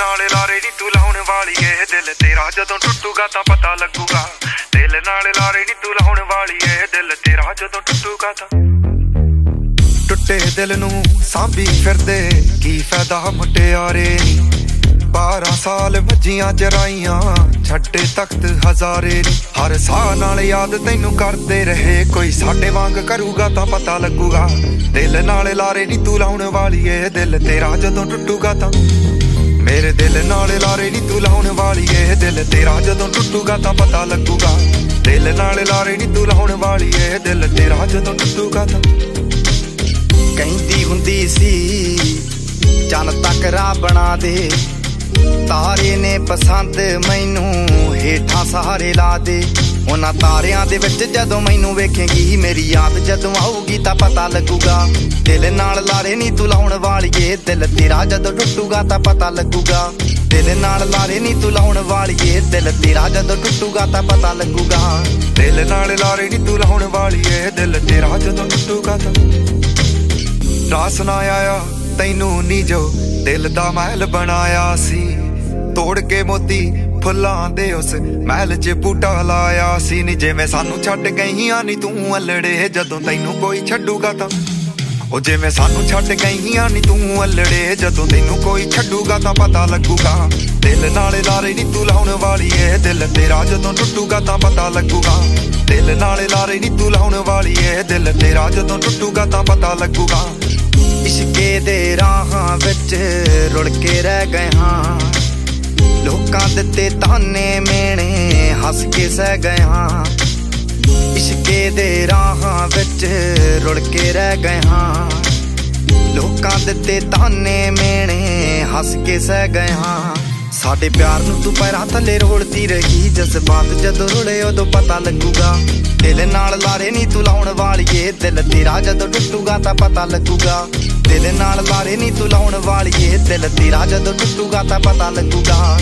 ਨਾਲ ਲਾਰੇ ਨੀ ਤੂੰ ਲਾਉਣ ਵਾਲੀ ਏ। ਦਿਲ ਤੇਰਾ ਜਦੋਂ ਟੁੱਟੂਗਾ ਤਾਂ ਪਤਾ ਲੱਗੂਗਾ। ਦਿਲ ਨਾਲ ਲਾਰੇ ਨੀ ਤੂੰ ਲਾਉਣ ਵਾਲੀ ਏ। ਦਿਲ ਤੇਰਾ ਜਦੋਂ ਟੁੱਟੂਗਾ ਤਾਂ ਟੁੱਟੇ ਦਿਲ ਨੂੰ ਸਾਂਭੀ ਫਿਰਦੇ। ਕੀ ਫਾਇਦਾ ਮੁਟਿਆਰੇ? 12 ਸਾਲ ਵੱਜੀਆਂ ਚਰਾਈਆਂ। ਛੱਡੇ ਤਖਤ ਹਜ਼ਾਰੇ। ਹਰ ਸਾਹ ਨਾਲ ਯਾਦ ਤੈਨੂੰ ਕਰਦੇ ਰਹੇ। ਕੋਈ ਸਾਡੇ ਵਾਂਗ ਕਰੂਗਾ ਤਾਂ ਪਤਾ ਲੱਗੂਗਾ। ਦਿਲ ਨਾਲ ਲਾਰੇ ਨੀ ਤੂੰ ਲਾਉਣ ਵਾਲੀ ਏ। ਦਿਲ ਤੇਰਾ ਜਦੋਂ ਟੁੱਟੂਗਾ ਤਾਂ ਮੇਰੇ ਦਿਲ ਨਾਲ ਲਾਰੇ ਨੀ ਤੂੰ ਲਾਉਣ ਵਾਲੀ ਏ ਦਿਲ ਤੇਰਾ ਜਦੋਂ ਟੁੱਟੂਗਾ ਤਾਂ ਪਤਾ ਲੱਗੂਗਾ। ਦਿਲ ਨਾਲ ਲਾਰੇ ਨੀ ਤੂੰ ਲਾਉਣ ਵਾਲੀ ਏ ਦਿਲ ਤੇਰਾ ਜਦੋਂ ਟੁੱਟੂਗਾ ਤਾਂ। ਕਹਿੰਦੀ ਹੁੰਦੀ ਸੀ ਚੰਨ ਤੱਕ ਰਾਹ ਬਣਾ ਦੇ। ਤਾਰੇ ਨੇ ਪਸੰਦ ਮੈਨੂੰ, ਹੇਠਾਂ ਸਹਾਰੇ ਲਾ ਦੇ। ਉਹਨਾਂ ਤਾਰਿਆਂ ਦੇ ਵਿੱਚ ਜਦੋਂ ਮੈਨੂੰ ਵੇਖੇਂਗੀ, ਮੇਰੀ ਯਾਦ ਜਦੋਂ ਆਊਗੀ ਤਾਂ ਪਤਾ ਲੱਗੂਗਾ। ਦਿਲ ਨਾਲ ਲਾਰੇ ਨਹੀਂ ਤੂੰ ਲਾਉਣ ਵਾਲੀਏ, ਦਿਲ ਤੇਰਾ ਜਦੋਂ ਟੁੱਟੂਗਾ ਤਾਂ ਪਤਾ ਲੱਗੂਗਾ। ਦਿਲ ਨਾਲ ਲਾਰੇ ਨਹੀਂ ਤੂੰ ਲਾਉਣ ਵਾਲੀਏ, ਦਿਲ ਤੇਰਾ ਜਦੋਂ ਟੁੱਟੂਗਾ ਤਾਂ ਪਤਾ ਲੱਗੂਗਾ। ਦਿਲ ਨਾਲ ਲਾਰੇ ਨੀ ਤੂੰ ਲਾਉਣ ਵਾਲੀ ਦਿਲ ਤੇਰਾ ਜਦੋਂ ਟੁੱਟੂਗਾ ਤਾਂ ਰਾਸ ਨਾ ਆਇਆ, ਤੈਨੂੰ ਨੀ ਜੋ ਦਿਲ ਦਾ ਮਹਿਲ ਬਣਾਇਆ ਸੀ। ਤੋੜ ਕੇ ਮੋਤੀ ਫੁੱਲਾਂ ਦੇ ਉਸ ਮਹਿਲ 'ਚ ਬੂਟਾ ਲਾਇਆ ਸੀ ਨੀ ਜਿਵੇਂ ਸਾਨੂੰ ਛੱਡ ਗਈਆਂ ਨੀ ਤੂੰ ਅਲੜੇ, ਜਦੋਂ ਤੈਨੂੰ ਕੋਈ ਛੱਡੂਗਾ ਤਾਂ। ਉਹ ਜਿਵੇਂ ਸਾਨੂੰ ਛੱਡ ਗਈਆਂ ਨੀ ਤੂੰ ਅਲੜੇ, ਜਦੋਂ ਤੈਨੂੰ ਕੋਈ ਛੱਡੂਗਾ ਤਾਂ ਪਤਾ ਲੱਗੂਗਾ। ਦਿਲ ਨਾਲੇ ਲਾਰੇ ਨੀ ਤੂੰ ਲਾਉਣ ਵਾਲੀ ਏ ਦਿਲ ਤੇਰਾ ਜਦੋਂ ਟੁੱਟੂਗਾ ਤਾਂ ਪਤਾ ਲੱਗੂਗਾ। ਦਿਲ ਨਾਲੇ ਲਾਰੇ ਨੀ ਤੂੰ ਲਾਉਣ ਵਾਲੀ ਏ ਦਿਲ ਤੇਰਾ ਜਦੋਂ ਟੁੱਟੂਗਾ ਤਾਂ ਪਤਾ ਲੱਗੂਗਾ। ਇਸ਼ਕੇ ਦੇ ਰਾਹਾਂ ਵਿੱਚ ਰੁੜ ਕੇ ਰਹਿ ਗਏ ਹਾਂ। ਲੋਕਾਂ ਦਿੱਤੇ ਤਾਨੇ ਮੇਣੇ, ਹੱਸ ਕੇ ਸਹਿ ਗਏ ਹਾਂ। ਇਸ਼ਕੇ ਦੇ ਰਾਹਾਂ ਵਿੱਚ ਰੁੜ ਕੇ ਰਹਿ ਗਏ ਹਾਂ। ਲੋਕਾਂ ਦਿੱਤੇ ਤਾਨੇ ਮੇਣੇ, ਹੱਸ ਕੇ ਸਹਿ ਗਏ ਹਾਂ। ਸਾਡੇ ਪਿਆਰ ਨੂੰ ਤੂੰ ਪੈਰਾਂ ਥੱਲੇ ਰੋੜਦੀ ਰਹੀ। ਜਜ਼ਬਾਤ ਜਦੋਂ ਰੁਲੇ ਉਦੋਂ ਪਤਾ ਲੱਗੂਗਾ। ਦਿਲ ਨਾਲ ਲਾਰੇ ਨਹੀਂ ਤੂੰ ਲਾਉਣ ਵਾਲੀਏ। ਦਿਲ ਤੇਰਾ ਜਦੋਂ ਟੁੱਟੂਗਾ ਤਾਂ ਪਤਾ ਲੱਗੂਗਾ। ਦਿਲ ਨਾਲ ਲਾਰੇ ਨਹੀਂ ਤੂੰ ਲਾਉਣ ਵਾਲੀਏ। ਦਿਲ ਤੇਰਾ ਜਦੋਂ ਟੁੱਟੂਗਾ ਤਾਂ ਪਤਾ ਲੱਗੂਗਾ।